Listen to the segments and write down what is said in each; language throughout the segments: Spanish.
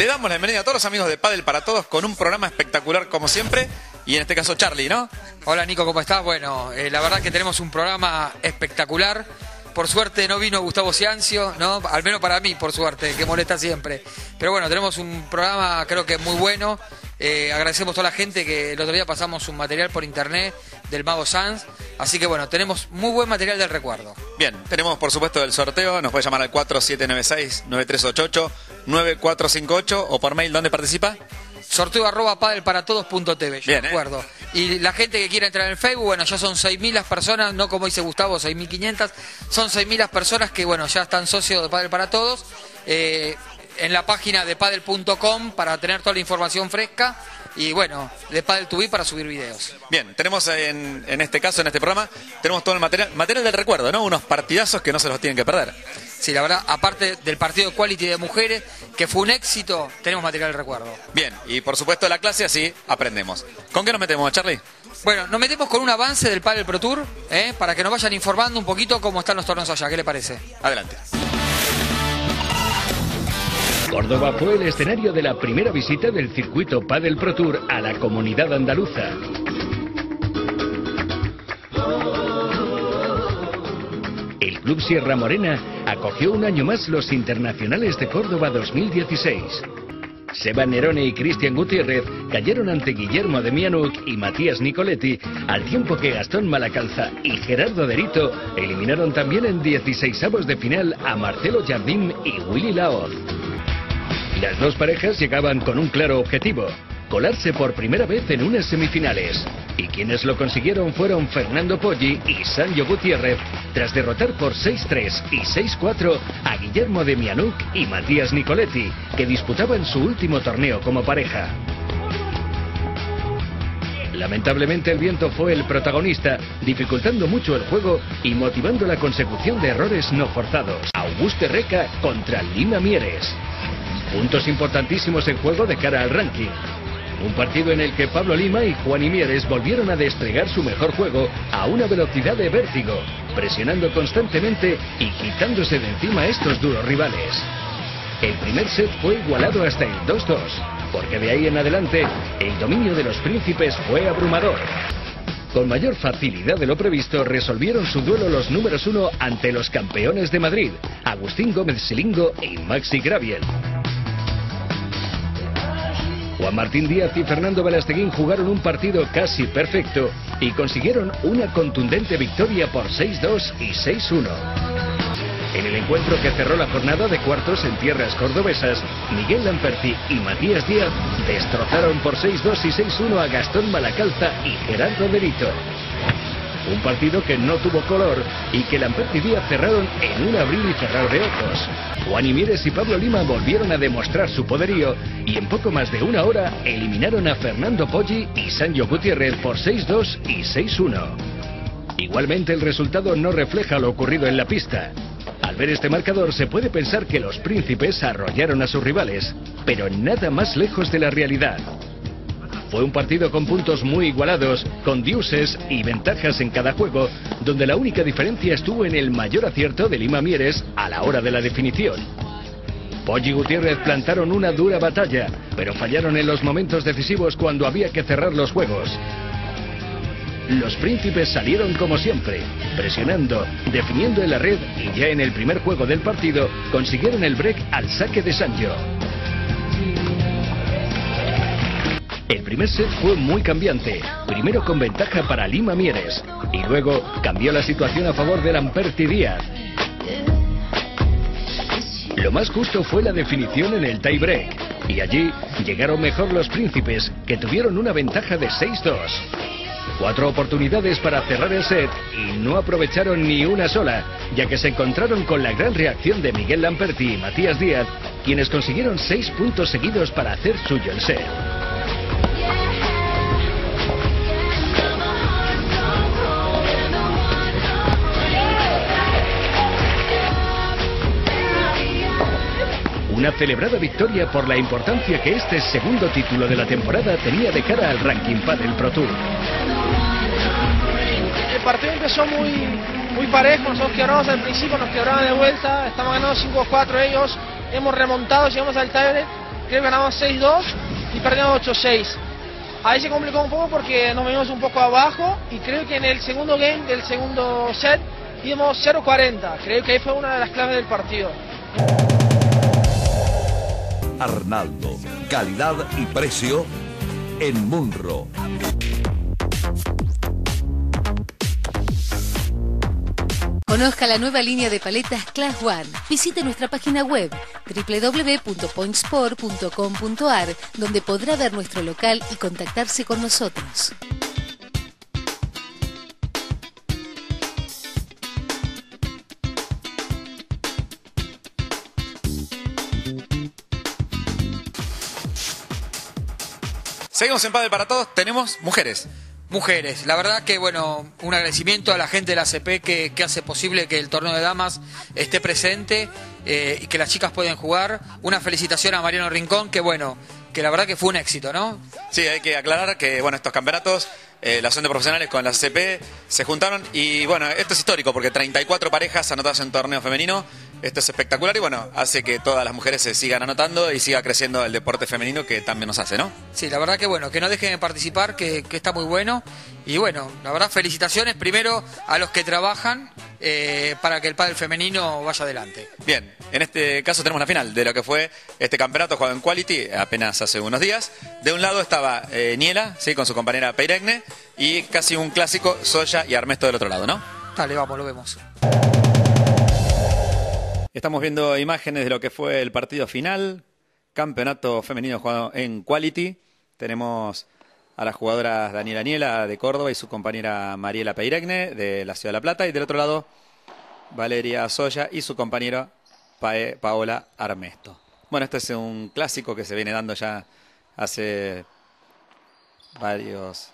Le damos la bienvenida a todos los amigos de Padel para Todos con un programa espectacular como siempre. Y en este caso Charlie, ¿no? Hola Nico, ¿cómo estás? Bueno, eh, la verdad que tenemos un programa espectacular. Por suerte no vino Gustavo Ciancio, ¿no? Al menos para mí, por suerte, que molesta siempre. Pero bueno, tenemos un programa creo que muy bueno. Eh, agradecemos a toda la gente que el otro día pasamos un material por internet del Mago Sanz. Así que bueno, tenemos muy buen material del recuerdo. Bien, tenemos por supuesto el sorteo. Nos puede llamar al 4796-9388, 9458 o por mail, ¿dónde participa? Sorteo arroba padelparatodos.tv, yo Bien, ¿eh? recuerdo. Y la gente que quiera entrar en el Facebook, bueno, ya son 6.000 las personas, no como dice Gustavo, 6.500, son 6.000 las personas que, bueno, ya están socios de Padel para Todos. Eh, en la página de padel.com para tener toda la información fresca y, bueno, de Padel TV para subir videos. Bien, tenemos en, en este caso, en este programa, tenemos todo el material, material del recuerdo, ¿no? Unos partidazos que no se los tienen que perder. Sí, la verdad, aparte del partido de Quality de mujeres, que fue un éxito, tenemos material de recuerdo. Bien, y por supuesto la clase así aprendemos. ¿Con qué nos metemos, Charlie? Bueno, nos metemos con un avance del Padel Pro Tour, ¿eh? para que nos vayan informando un poquito cómo están los torneos allá. ¿Qué le parece? Adelante. Córdoba fue el escenario de la primera visita del circuito Padel Pro Tour a la comunidad andaluza. Club Sierra Morena acogió un año más los Internacionales de Córdoba 2016. Seba Nerone y Cristian Gutiérrez cayeron ante Guillermo de Mianuc y Matías Nicoletti, al tiempo que Gastón Malacalza y Gerardo Derito eliminaron también en 16avos de final a Marcelo Jardín y Willy Laoz. Las dos parejas llegaban con un claro objetivo, colarse por primera vez en unas semifinales. Y quienes lo consiguieron fueron Fernando Poggi y Sancho Gutiérrez, tras derrotar por 6-3 y 6-4 a Guillermo de Mianuc y Matías Nicoletti, que disputaban su último torneo como pareja. Lamentablemente el viento fue el protagonista, dificultando mucho el juego y motivando la consecución de errores no forzados. Auguste Reca contra Lima Mieres. Puntos importantísimos en juego de cara al ranking. Un partido en el que Pablo Lima y Juan Mieres volvieron a desplegar su mejor juego a una velocidad de vértigo, presionando constantemente y quitándose de encima a estos duros rivales. El primer set fue igualado hasta el 2-2, porque de ahí en adelante el dominio de los príncipes fue abrumador. Con mayor facilidad de lo previsto, resolvieron su duelo los números uno ante los campeones de Madrid, Agustín Gómez Silingo y Maxi Graviel. Juan Martín Díaz y Fernando Velasteguín jugaron un partido casi perfecto y consiguieron una contundente victoria por 6-2 y 6-1. En el encuentro que cerró la jornada de cuartos en tierras cordobesas, Miguel Lamperti y Matías Díaz destrozaron por 6-2 y 6-1 a Gastón Malacalza y Gerardo Derito. Un partido que no tuvo color y que Lamperti y Díaz cerraron en un abrir y cerrar de ojos. Juan y Mieres y Pablo Lima volvieron a demostrar su poderío y en poco más de una hora eliminaron a Fernando Poggi y Sancho Gutiérrez por 6-2 y 6-1. Igualmente el resultado no refleja lo ocurrido en la pista. Al ver este marcador se puede pensar que los príncipes arrollaron a sus rivales, pero nada más lejos de la realidad. Fue un partido con puntos muy igualados, con diuses y ventajas en cada juego, donde la única diferencia estuvo en el mayor acierto de Lima Mieres a la hora de la definición. Poggi y Gutiérrez plantaron una dura batalla, pero fallaron en los momentos decisivos cuando había que cerrar los juegos. Los príncipes salieron como siempre, presionando, definiendo en la red y ya en el primer juego del partido consiguieron el break al saque de Sancho. El primer set fue muy cambiante, primero con ventaja para Lima Mieres y luego cambió la situación a favor de Lamperti Díaz. Lo más justo fue la definición en el tiebreak y allí llegaron mejor los príncipes que tuvieron una ventaja de 6-2. Cuatro oportunidades para cerrar el set y no aprovecharon ni una sola, ya que se encontraron con la gran reacción de Miguel Lamperti y Matías Díaz, quienes consiguieron seis puntos seguidos para hacer suyo el set. Una celebrada victoria por la importancia que este segundo título de la temporada tenía de cara al ranking Padel Pro Tour. El partido empezó muy, muy parejo, nosotros quebramos al principio, nos quebraban de vuelta, estamos ganando 5-4 ellos, hemos remontado, llegamos al tiebreak creo que ganamos 6-2 y perdimos 8-6. Ahí se complicó un poco porque nos venimos un poco abajo y creo que en el segundo game del segundo set íbamos 0-40. Creo que ahí fue una de las claves del partido. Arnaldo, calidad y precio en Munro. Conozca la nueva línea de paletas Class One. Visite nuestra página web www.pointsport.com.ar donde podrá ver nuestro local y contactarse con nosotros. Seguimos en Padre para Todos, tenemos mujeres. Mujeres, la verdad que bueno, un agradecimiento a la gente de la CP que, que hace posible que el torneo de damas esté presente eh, y que las chicas pueden jugar. Una felicitación a Mariano Rincón, que bueno, que la verdad que fue un éxito, ¿no? Sí, hay que aclarar que bueno, estos campeonatos, eh, la asociación de profesionales con la CP se juntaron y bueno, esto es histórico porque 34 parejas anotadas en torneo femenino. Esto es espectacular y bueno, hace que todas las mujeres se sigan anotando y siga creciendo el deporte femenino que también nos hace, ¿no? Sí, la verdad que bueno, que no dejen de participar, que, que está muy bueno. Y bueno, la verdad, felicitaciones primero a los que trabajan eh, para que el pádel femenino vaya adelante. Bien, en este caso tenemos la final de lo que fue este campeonato jugado en Quality apenas hace unos días. De un lado estaba eh, Niela, ¿sí? con su compañera Peiregne, y casi un clásico, Soya y Armesto del otro lado, ¿no? Dale, vamos, lo vemos. Estamos viendo imágenes de lo que fue el partido final, campeonato femenino jugado en Quality. Tenemos a las jugadoras Daniela Niela de Córdoba y su compañera Mariela Peiregne de la Ciudad de La Plata. Y del otro lado, Valeria Soya y su compañera Paola Armesto. Bueno, este es un clásico que se viene dando ya hace varios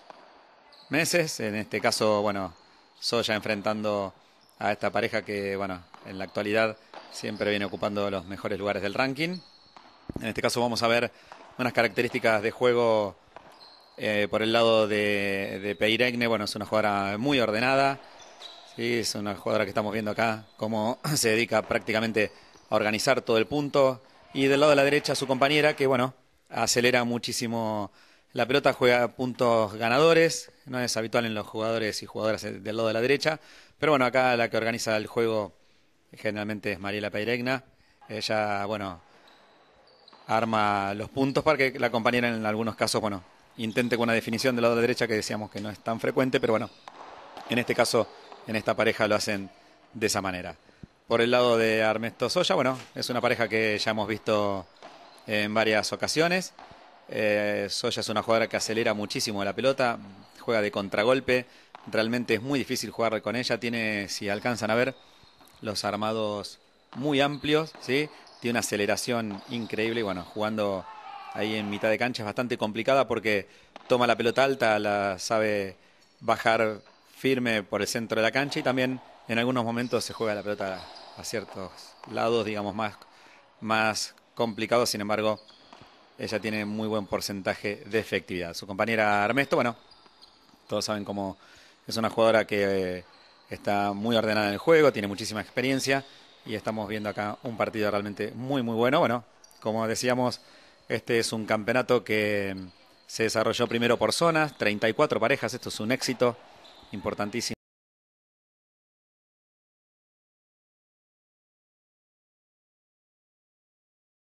meses. En este caso, bueno, Soya enfrentando a esta pareja que, bueno, en la actualidad siempre viene ocupando los mejores lugares del ranking. En este caso vamos a ver unas características de juego eh, por el lado de, de Peiregne. Bueno, es una jugadora muy ordenada. Sí, es una jugadora que estamos viendo acá, cómo se dedica prácticamente a organizar todo el punto. Y del lado de la derecha su compañera, que bueno, acelera muchísimo la pelota, juega puntos ganadores. No es habitual en los jugadores y jugadoras del lado de la derecha. Pero bueno, acá la que organiza el juego generalmente es Mariela Peiregna. Ella, bueno, arma los puntos para que la compañera en algunos casos, bueno, intente con una definición del lado de la derecha que decíamos que no es tan frecuente, pero bueno, en este caso, en esta pareja lo hacen de esa manera. Por el lado de Armesto Soya, bueno, es una pareja que ya hemos visto en varias ocasiones. Eh, Soya es una jugadora que acelera muchísimo la pelota, juega de contragolpe, realmente es muy difícil jugar con ella, tiene, si alcanzan a ver, los armados muy amplios, ¿sí? Tiene una aceleración increíble y bueno, jugando ahí en mitad de cancha es bastante complicada porque toma la pelota alta, la sabe bajar firme por el centro de la cancha y también en algunos momentos se juega la pelota a ciertos lados, digamos, más, más complicados, sin embargo, ella tiene muy buen porcentaje de efectividad. Su compañera Armesto, bueno, todos saben cómo es una jugadora que eh, está muy ordenada en el juego, tiene muchísima experiencia y estamos viendo acá un partido realmente muy, muy bueno. Bueno, como decíamos, este es un campeonato que se desarrolló primero por zonas, 34 parejas, esto es un éxito importantísimo.